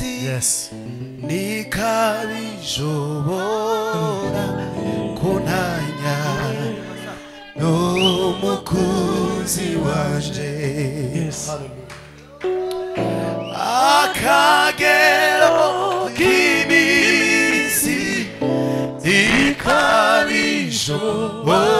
isi yes. ntikabishobora kuntanya n'umukunzi wanje yes. akagero k'iminsi ntikabishobora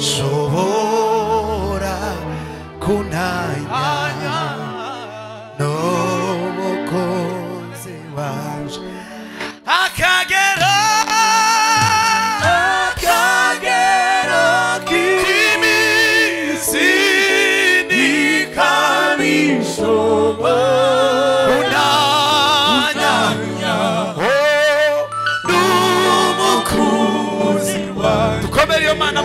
sobora kunai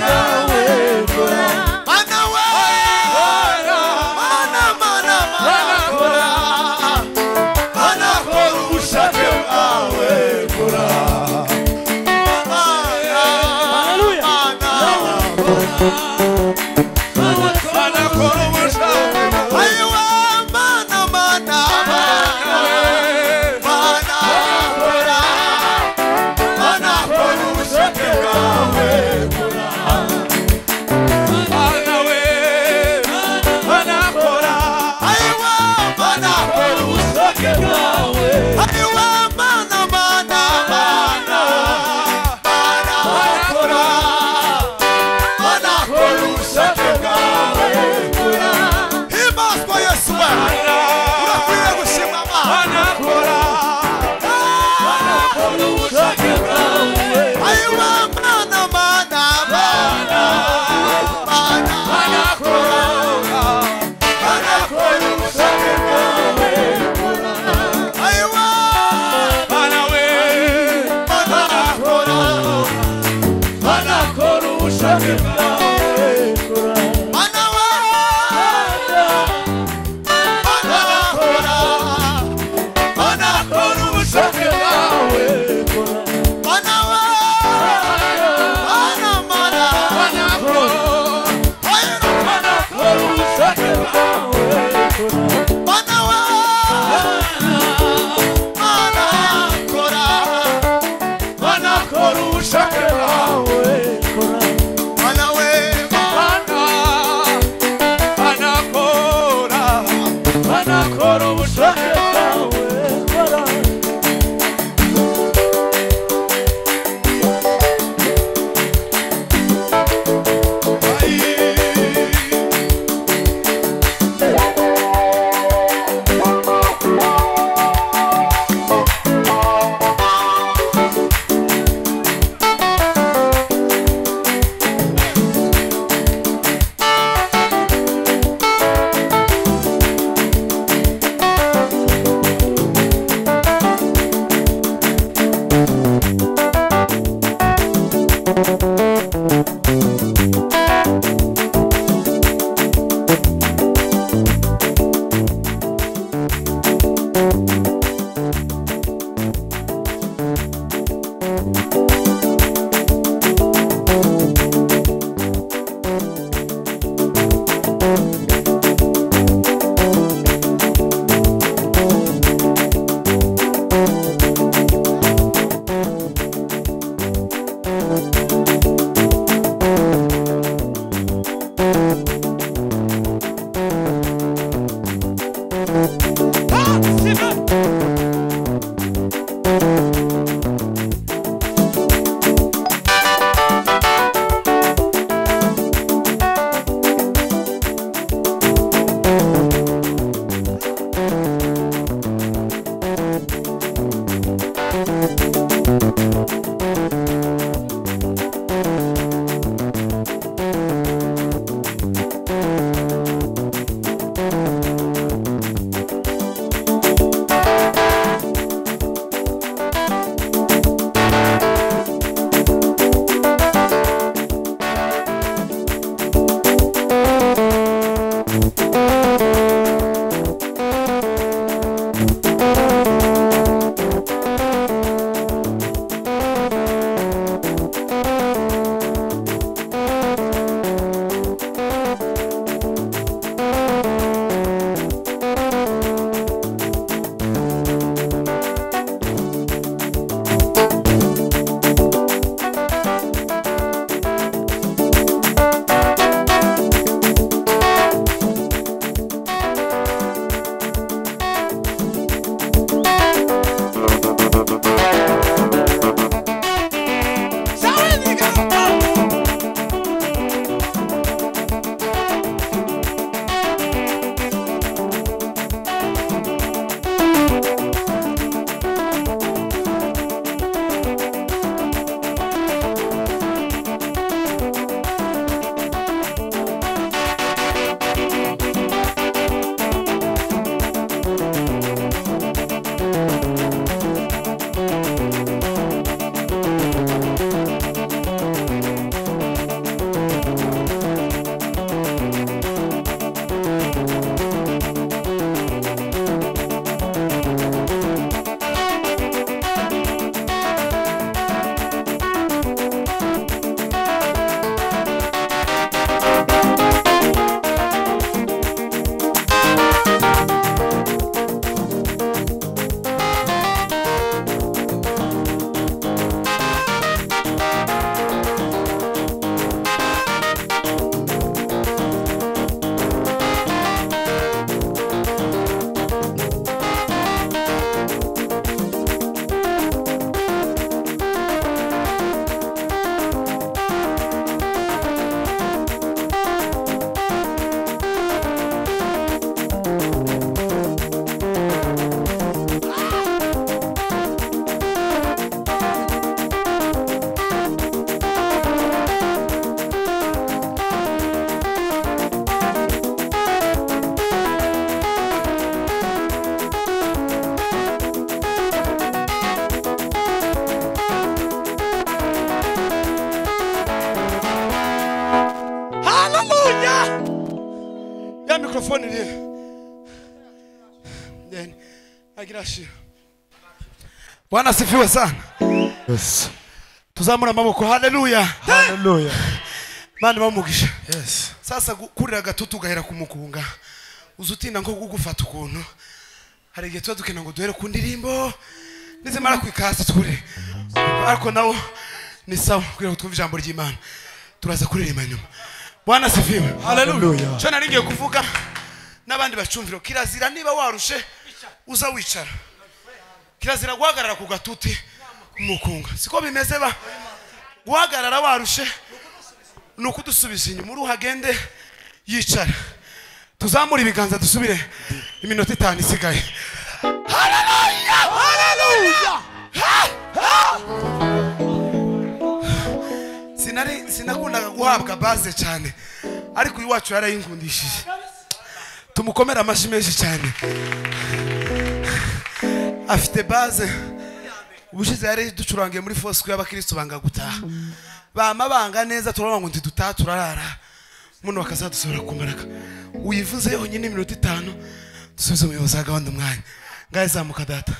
no. Bwana asifiwe sana. Yes. tuzamura amaboko haleluya. Haleluya. Mani bamugisha Yes. sasa kuri kurira agatutu ugahera kumukunga. Uzuti uza utinda nko kugufata ukuntu hari igihe tuba dukena ngo duhere ku ndirimbo nizimara kwikasa twure ariko nawo ni sawa. Kugira ngo twumve ijambo ry'imana turaza kuririmba nyuma. Bwana asifiwe. Haleluya. Cyo nari ngiye kuvuga n'abandi bacumviro kirazira niba warushe. Uza wicara kirazira guhagarara ku gatuti. Umukunga siko bimeze ba? Guhagarara warushe. Ni ukudusubiza inyuma. Uri uhagende yicara. Tuzamure ibiganza dusubire. Iminota itanu isigaye. Sinari sinakundaga guhabwa baze cyane. Ariko uyu wacu yarayingundishije. Tumukomere amashyi menshi cyane. Afite baze ubushize yari ducurangiye muri fosiko y'abakirisitu banga gutaha. Bama banga neza turavuga ngo ntidutaha turarara. Muno bakazadusohora ku mbaraga uyivuze yonyine iminota itanu dusubize umuyobozi wa gahunda umwanya. Ngahe zamuka data.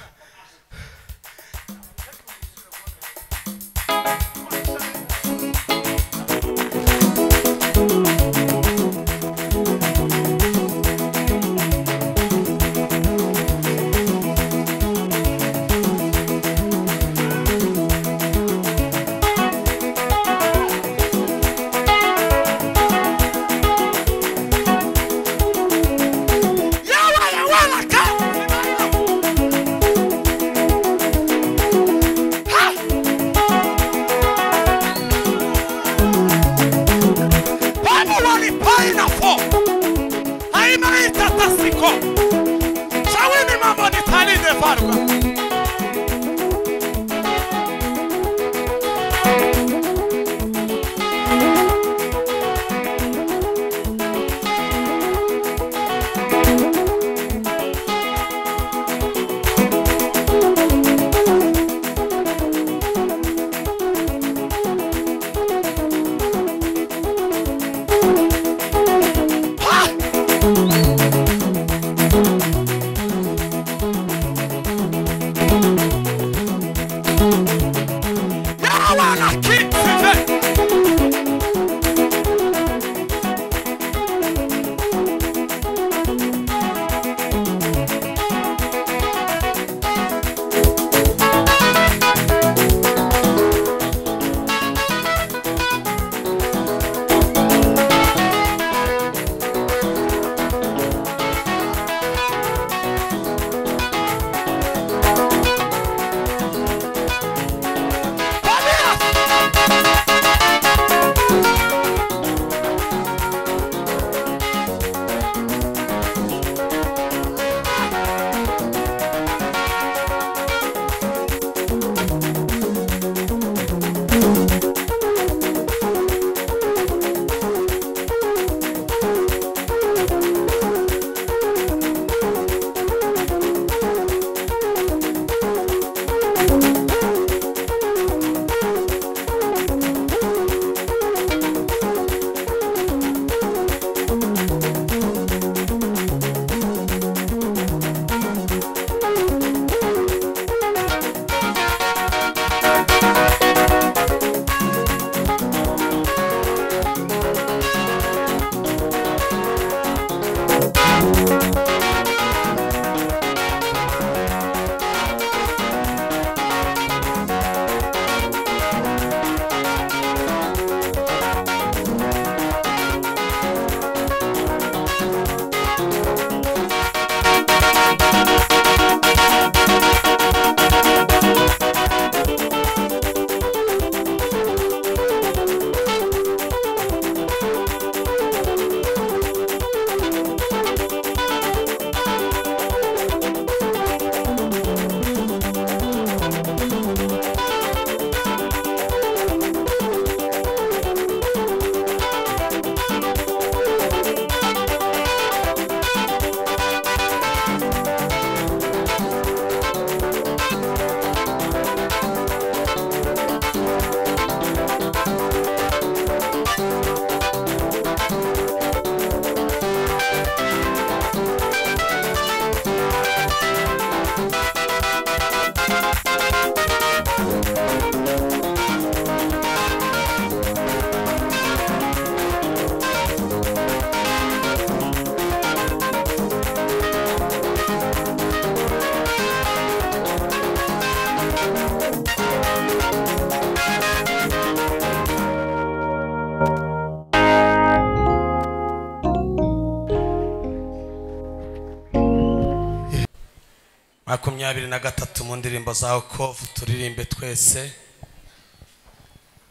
Makumyabiri na gatatu mu ndirimbo za okovu turirimbe twese.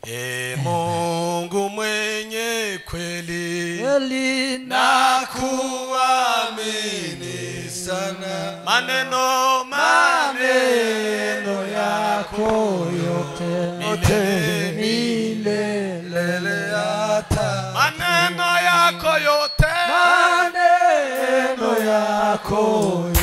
E mungu mwenye kweli Kweli na kuamini sana. Maneno maneno yako yote milele milele hata. maneno yako yote maneno yako yote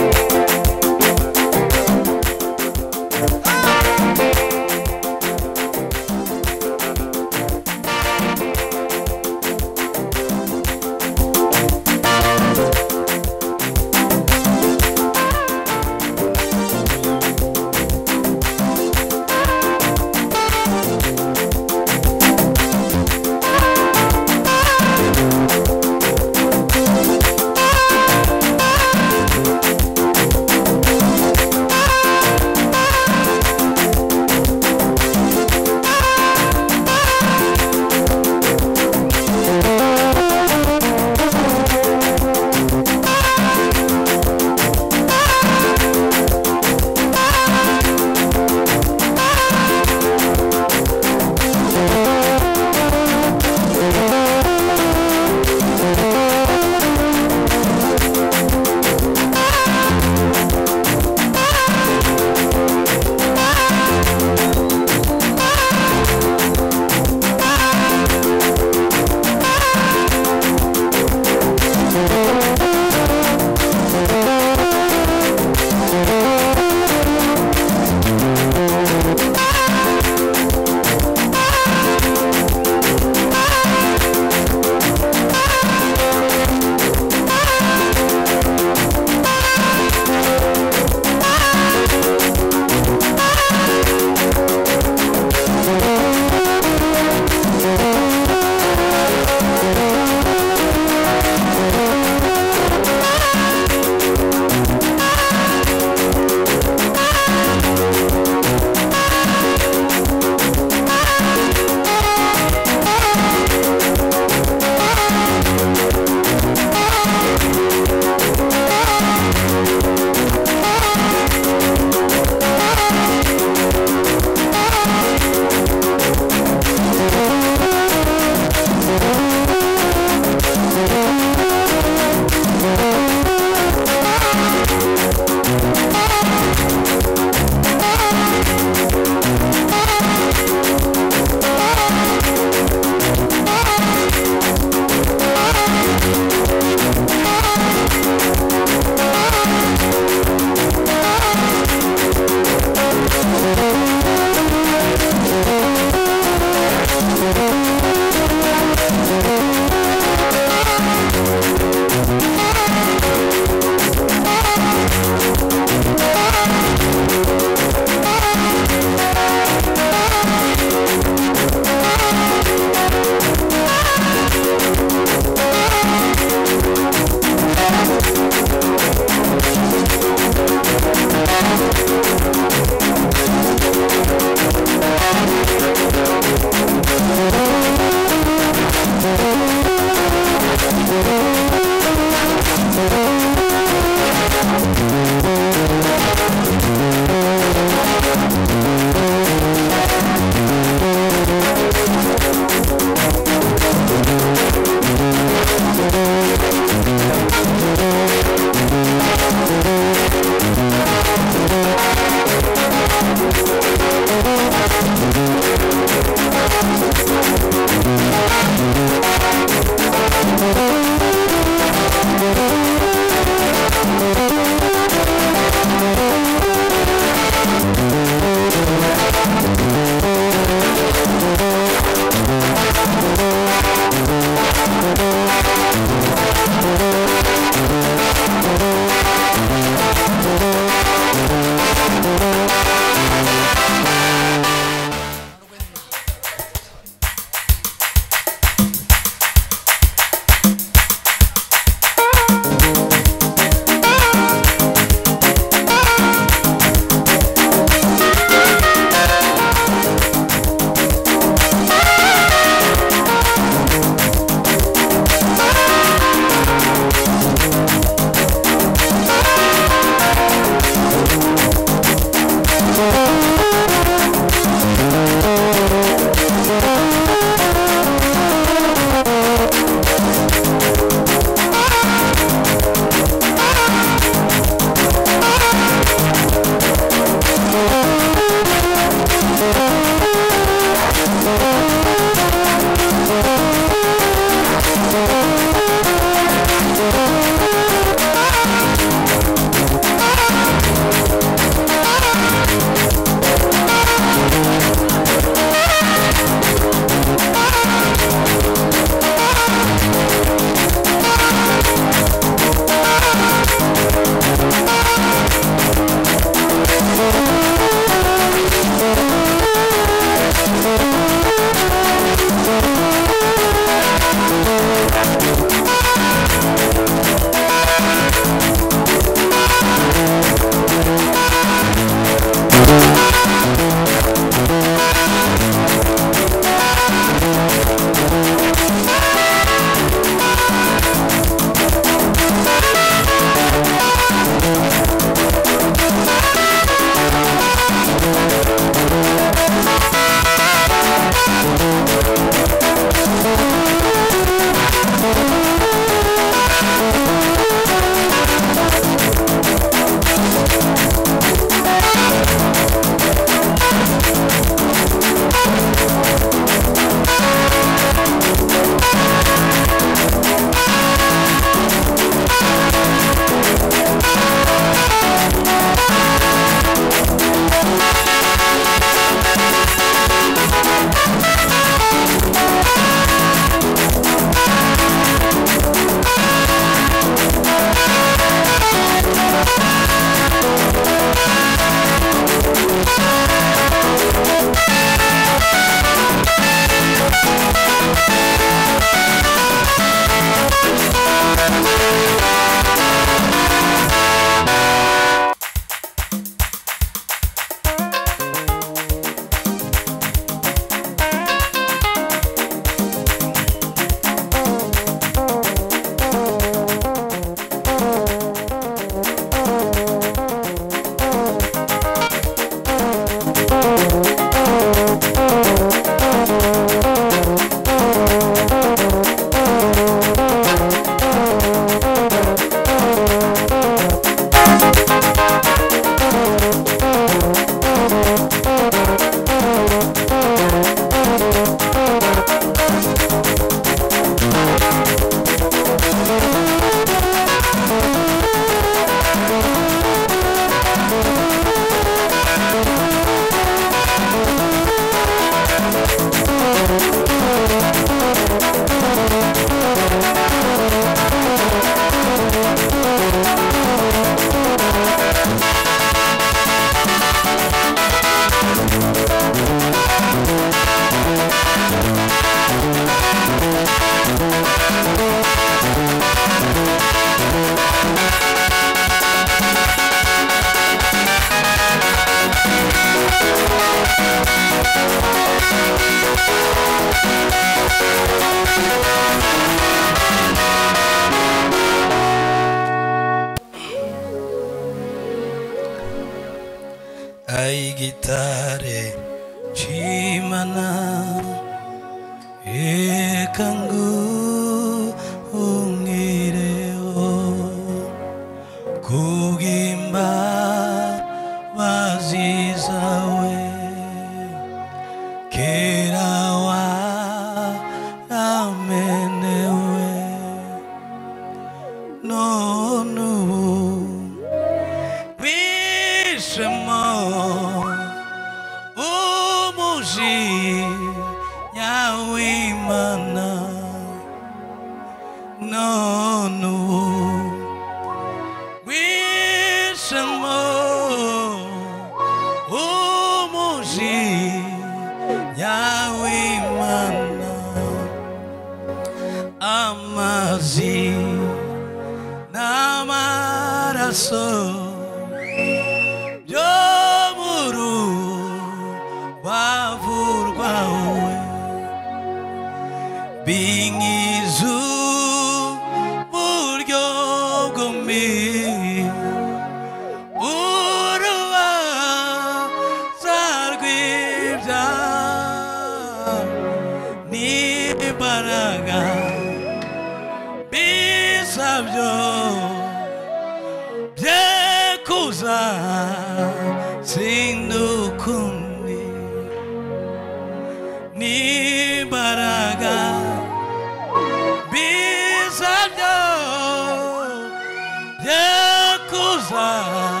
byekuza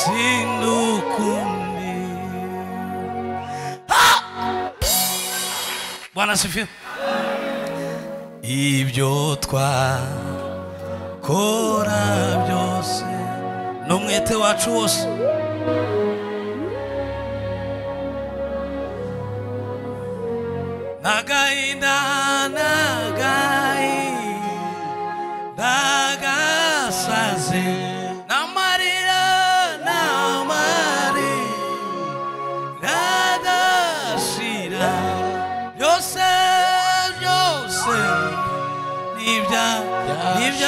sindukundi Ha! bwana sifiwe ibyo twakora byose n'umwete wacu wose. N'agahinda n'agahinda gasaze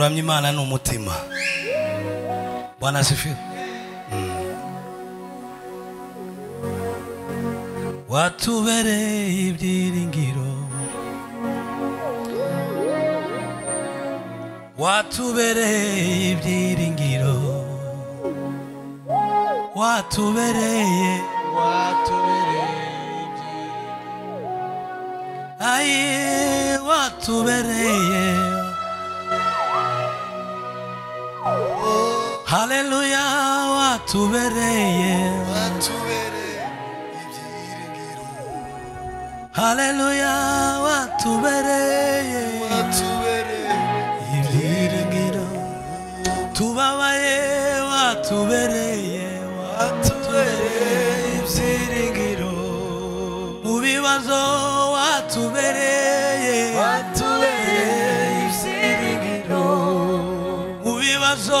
kuramya imana ni umutima. Bwana asifiwe. Mm. watubereye ibyiringiro. Watubereye ibyiringiro. Watubereye aye watubereye haleluya watubereye haleluya watubereye ibyiringiro tubabaye watubereye watubereye ibyiringiro mu bibazo watubereye watubereye ibyiringiro mu bibazo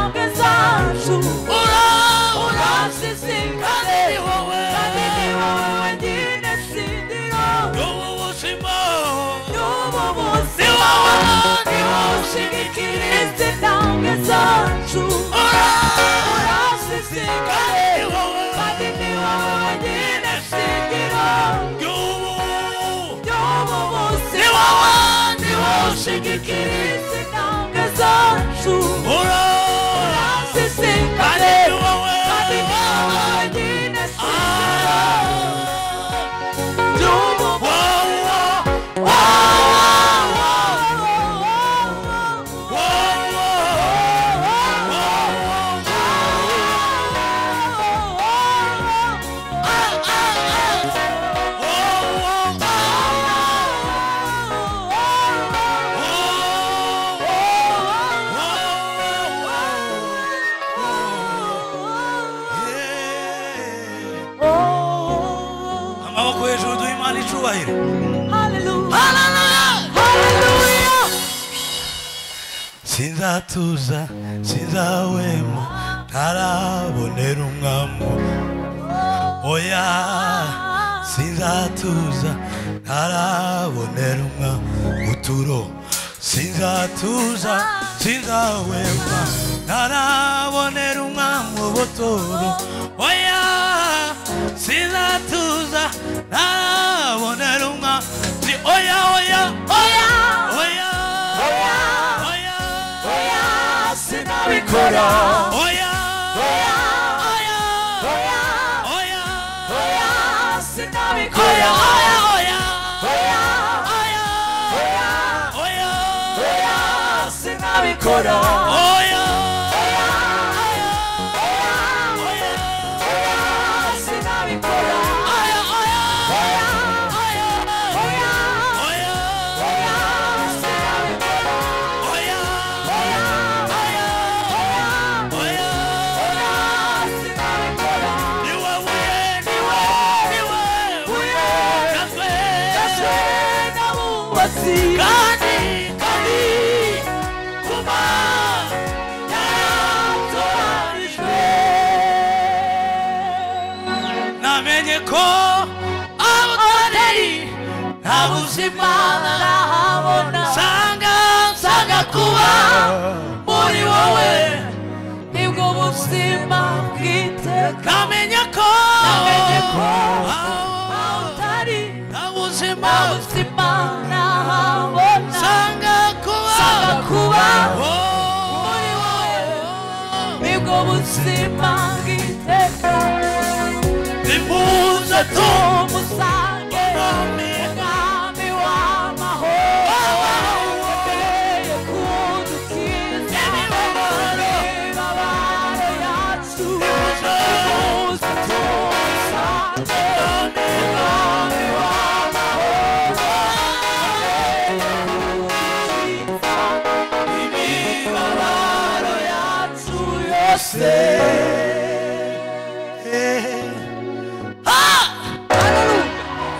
marzo Ura, ura, sisi Kadiri wawe se wawe Dine sidiro Nuwo wo shima Nuwo wo siwa wa Niwo shigikiri Sitange sanchu Ura, ura, sisi Kadiri wawe Kadiri wawe Dine sidiro Nuwo Nuwo wo siwa wa Niwo shigikiri Sitange sanchu Ura, ura. Urasisika sinzatuza sinzahwema ntarabonera umwami oya sinzatuza ntarabonera umwami uturo sinzatuza sinzahwema ntarabonera umwami ubuturo oya sinzatuza ntarabonera umwami oya oya oya oya sinabikora oya! Oya! Oya! Oya sinabikora oya! Oya! Sinabikora oya! Sinabikora kuba muri wowe nibwo buzima bw'iteka. Namenye ko aho utari nta buzima buzima nahabona nsanga kuba kuba Oh, muri wowe nibwo buzima bw'iteka. Nimuze tu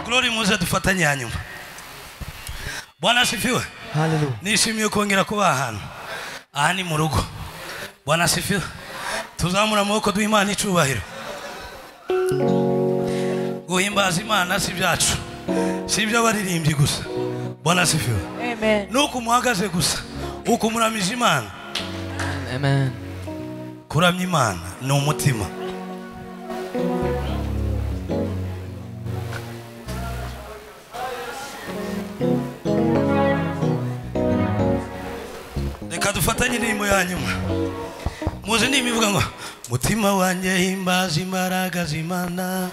glory muze dufatanye hanyuma bwana asifiwe. Nishimiye kongera kuba ahantu aha ni mu rugo. Bwana asifiwe. Tuzamura amaboko duha imana icubahiro. Guhimbaza imana si byacu. si iby'abaririmbyi gusa. Bwana asifiwe. Amen. nuko umuhagaze gusa. Uko umuramije imana. Amen kuramya imana ni umutima. Reka dufatanye indirimbo ya nyuma. Muzi indirimbo ivuga ngo mutima wanjye himbaza imbaraga z'imana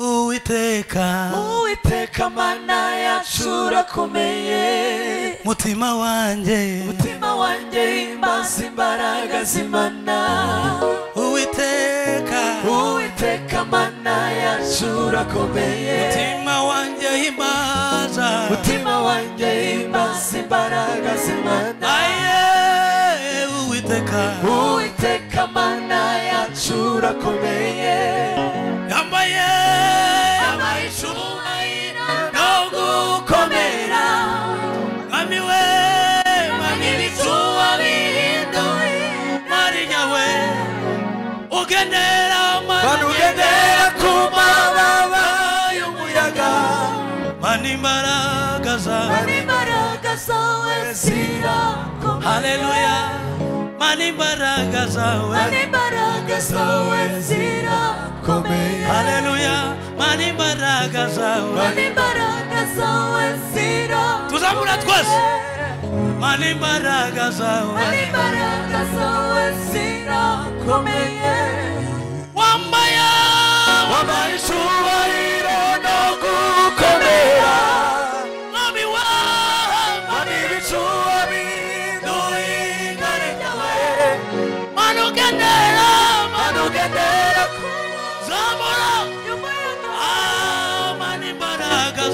uwiteka uwiteka mana yacu urakomeye mutima wanjye mutima wanjye himbaza imbaraga z'imana. Uwiteka uwiteka mana yacu urakomeye mutima wanjye himbaza mutima wanjye himbaza imbaraga z'imana. Aye uwiteka uwiteka mana yacu urakomeye yambaye gukomera mwami we mwami ibicuba bihinduye marinya we ugendera Bana ugendera ku mababa y'umuyaga mani imbaraga zawe n'imbaraga zawe zirakomeye haleluya mani imbaraga zawe n'imbaraga zawe zirakomeye haleluya mani imbaraga zawe n'imbaraga zawe zirakomeye tuzamura twese. Mani imbaraga zawe n'imbaraga zawe zirakomeye wambaye wambaye icyubahiro no gukomera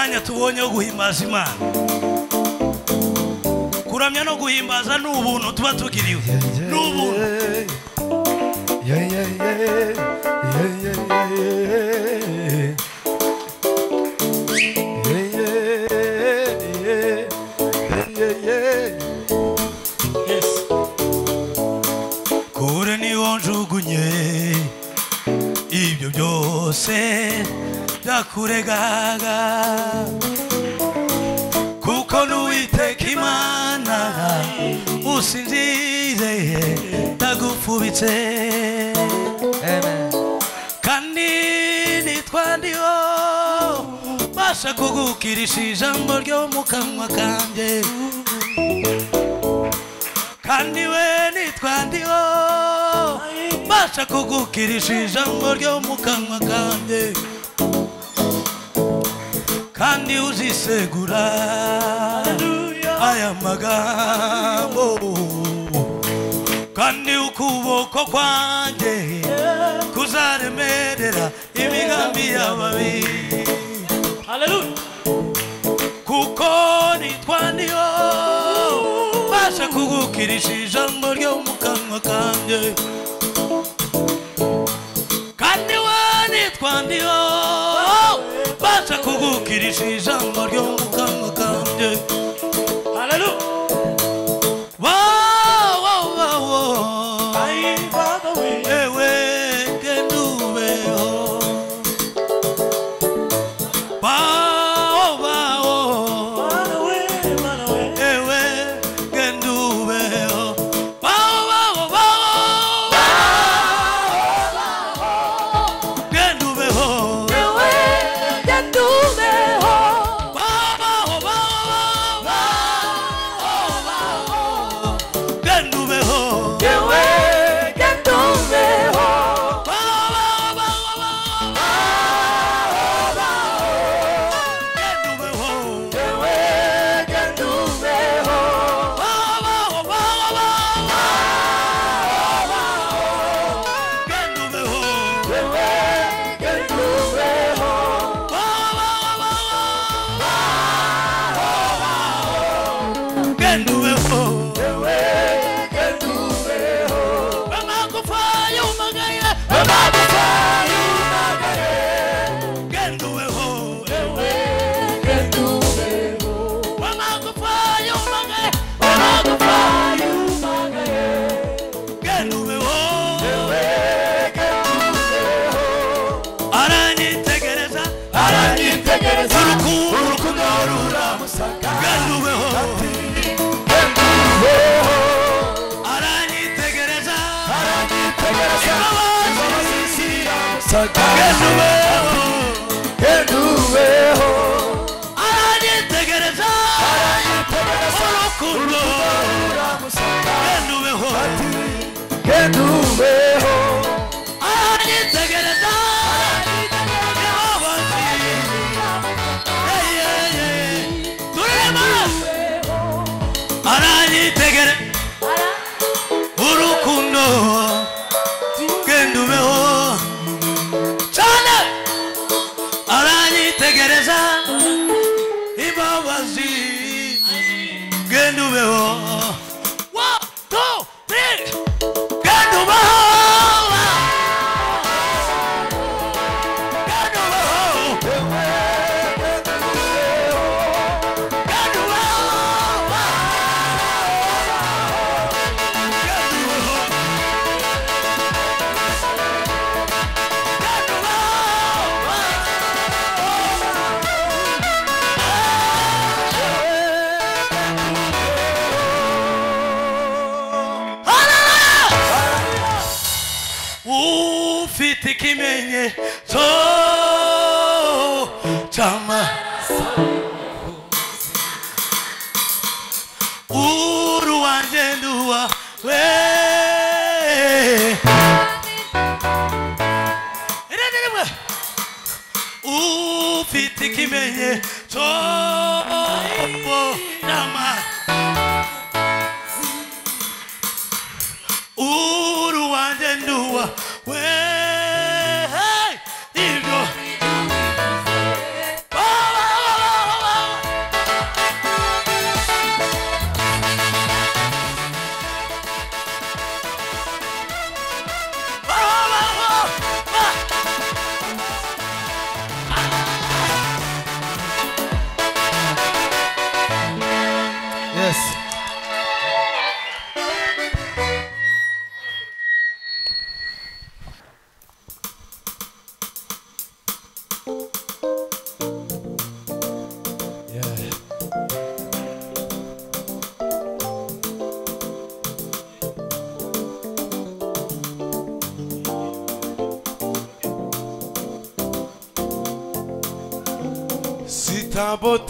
mwanya tubonye wo guhimbaza imana. Kuramya no guhimbaza ni ubuntu tuba tugiriwe. Ni ubuntu. kure niyo njugunye. Ibyo byose byakuregaga ndagufubitse kandi nitwa ndiho mbasha kugukirisha ijambo ryo mu kanwa kanjye. Kandi we nitwa ndiho mbasha kugukirisha ijambo ryo mu kanwa kanjye. Kandi uzisegura aya magambo. Ukuboko kwanjye kuzaremerera imigambi y'ababi. Kuko nitwa ndiho mbasha kugukirisha ijambo ryo mu kanwa kanjye kandi we nitwa ndiho mbasha oh! kugukirisha ijambo ryo mu Emmanuel. Que no Topo Nama Uruandendua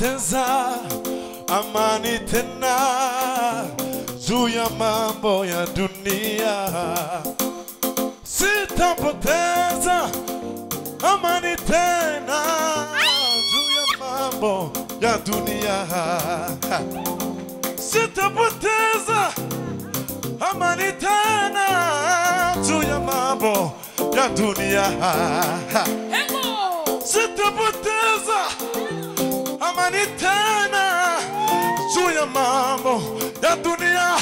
kupoteza amani tena juu ya mambo ya dunia. Sitapoteza amani tena juu ya mambo ya dunia. Sitapoteza amani tena juu ya mambo ya dunia. ha. yako ya dunia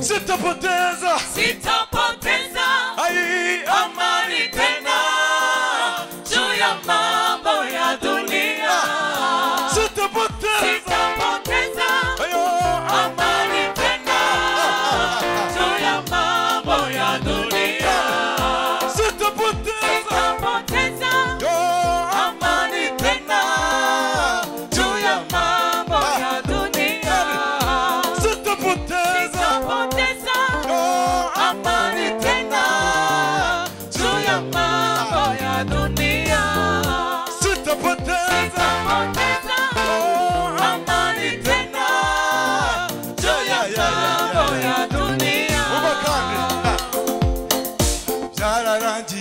sitapoteza, sitapoteza. Ai amani tena.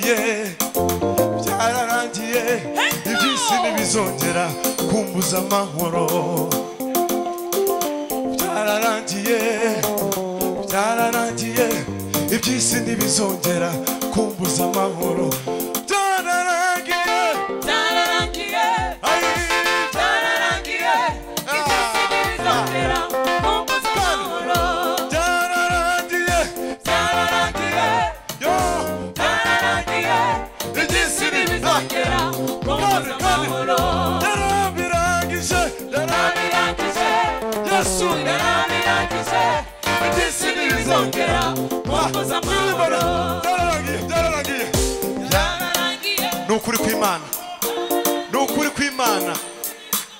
byangiye byararangiye iby'isi ntibizongera kumbuza amahoro. Byararangiye byararangiye iby'isi ntibizongera kumbuza amahoro.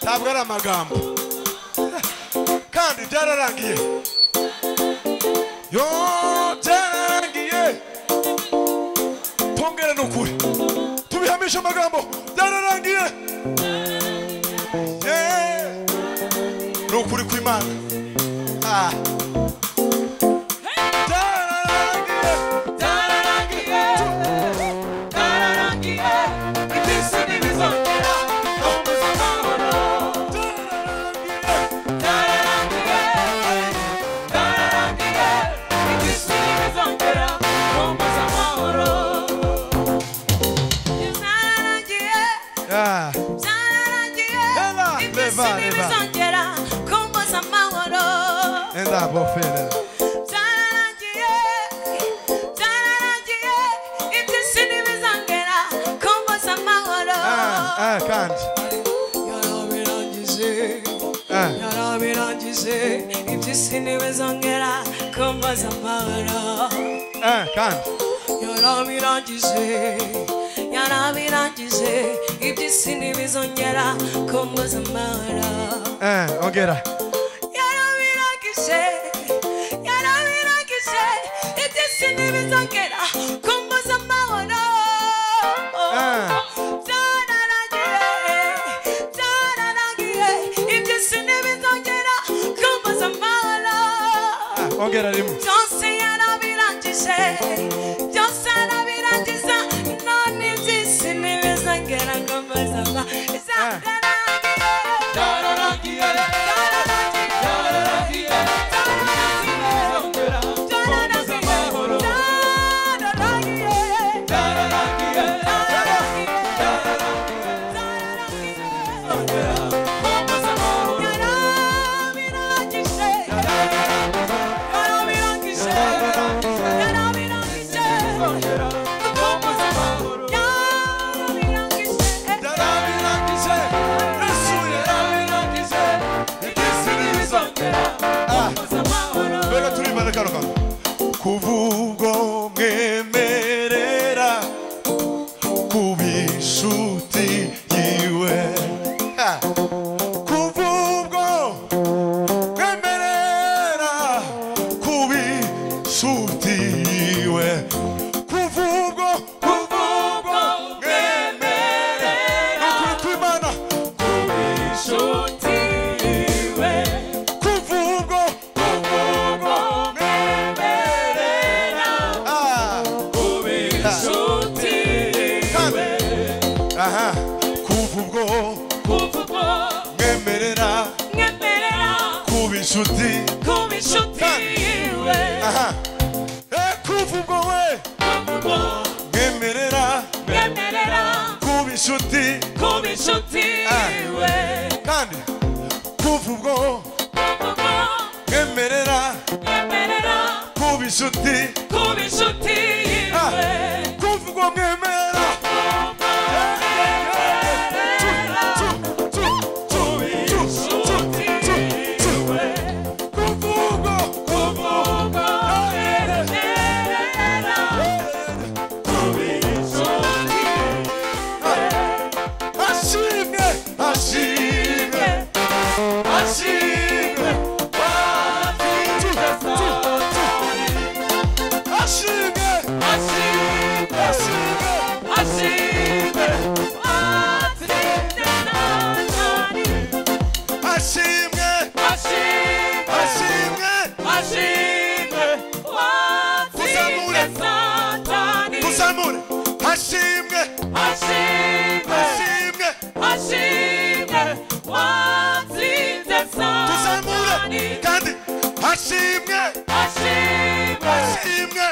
saabagala amagambo kandi talalangiye yo talalangiye tongere me tubihamisha magambo. biragize yarabirangije iby'isi ntibizongera kongoza amara ongera yarabirangije yarabirangije iby'isi ntibizongera kongoza amahoro Ongera rimwe. Don't say yarabirangije. ashimwe ashimwe ashimwe ashimwe watsinze tuzamure kandi ashimwe ashimwe ashimwe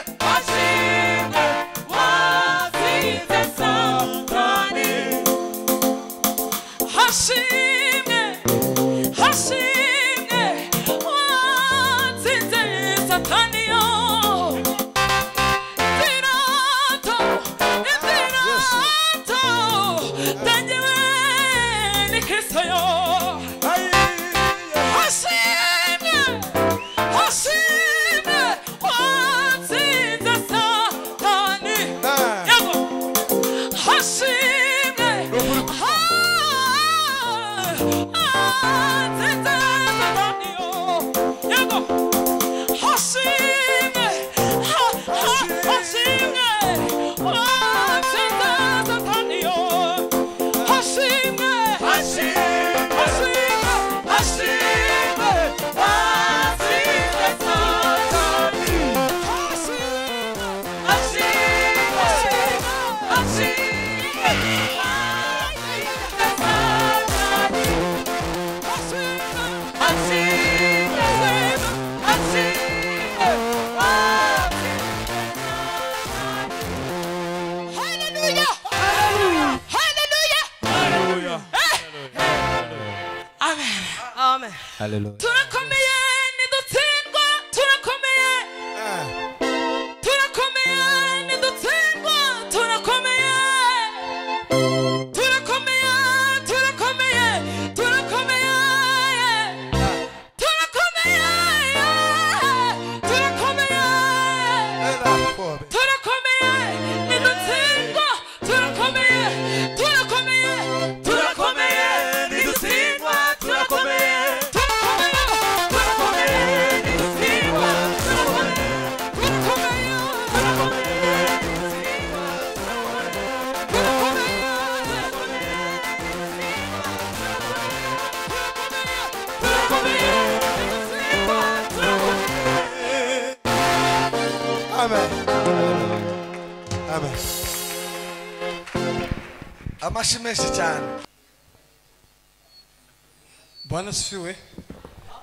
asifiwe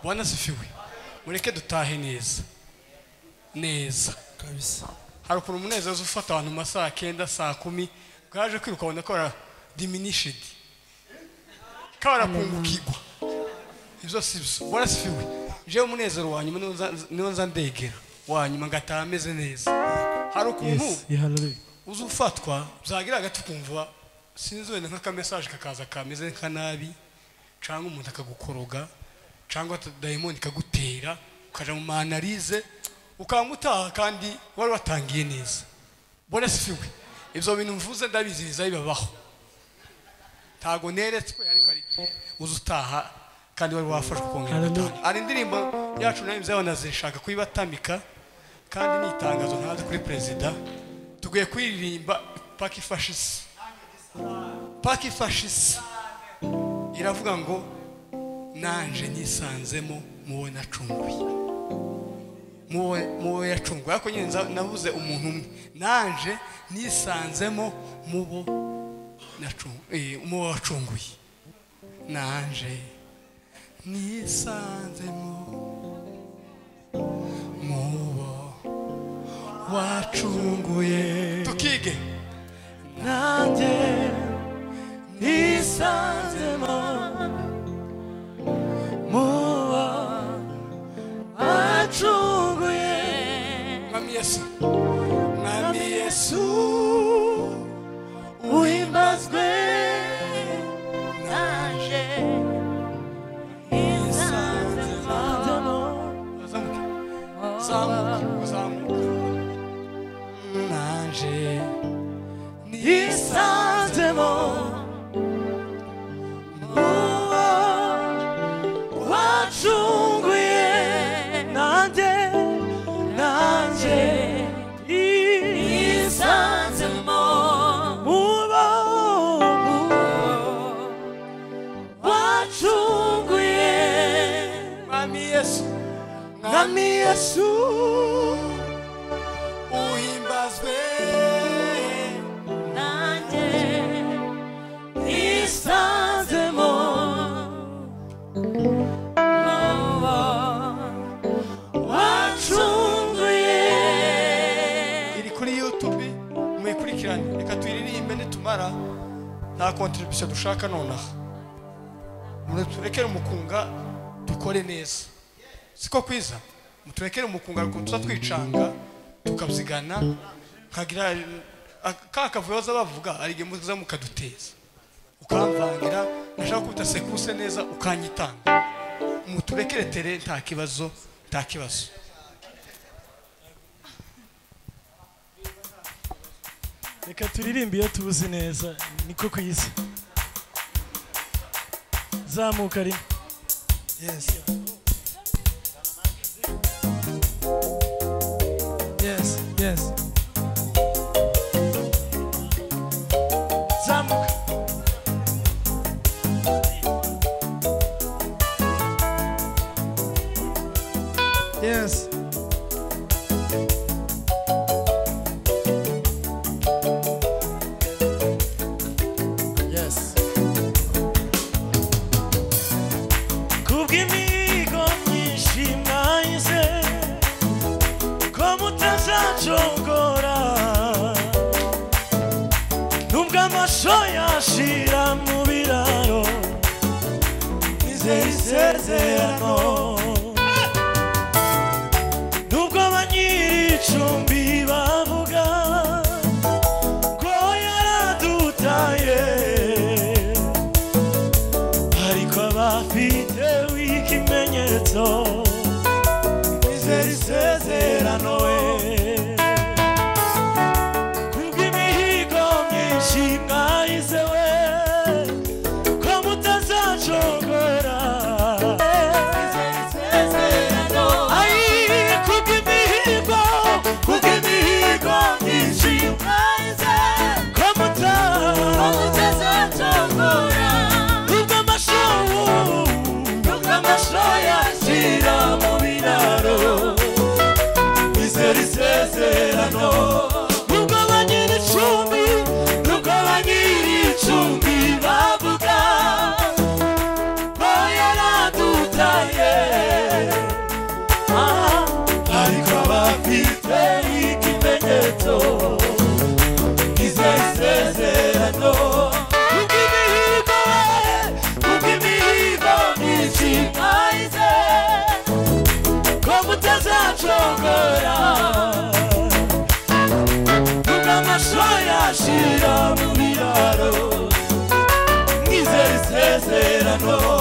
bwana asifiwe mureke dutahe neza. Neza. Kabisa. hari ukuntu umunezero ufata abantu mu masaha kenda saa kumi. Bwaje kwiruka ubona ko bara diminishedi kabara kungukigwa ibyo si byo bwana asifiwe jewe umunezero wa nyuma niwo nza- ndegera wa nyuma ngataha ameze neza. Hari ukuntu uza ufatwa byagira hagati ukumva sinzi wenda nk'akamesaje kakaza kameze nka nabi cyangwa umuntu akagukoroga cyangwa dayimoni ikagutera ukaja mu manarize ukaba utaha kandi wari watangiye neza. Mbona sifiwe ibyo bintu mvuze ndabizi biza bibabaho. Ntago neretswe ariko ari uza utaha kandi wari wafashwe kongera gatanu hari indirimbo yacu na yo muzaba nazishaka kuyibatamika kandi ni itangazo ntazi kuri perezida. Tugiye kuyiririmba paka ifashe isi paka ifashe isi iravuga ngo nanje nisanzemo muwo nacunguye. Muwo yacunguye. Ariko nyine navuze umuntu umwe. Nanje nisanzemo mubo eh, muwo wacunguye. Nanje nisanzemo mubo wacunguye. Tukige. Nanjye Jesus. Dushaka nonaha. Muturekere umukunga dukore neza. Siko kwiza? Muturekere umukunga tuza twicanga tukabyigana kagira ka kavuyo baza bavuga hari igihe muza mukaduteza. Ukamvangira nashaka kuta sekuse neza ukanyitanga. Muturekere tere nta kibazo nta kibazo. Reka turirimbe iyo tubuze neza niko ku isi zamuka rimwe Yes. Yes, nubwo amasho yashira mu biraro nizeye isezerano nubwo ba nyir'icumbi bavuga ko yaradutaye ariko abafite w'ikimenyetso a.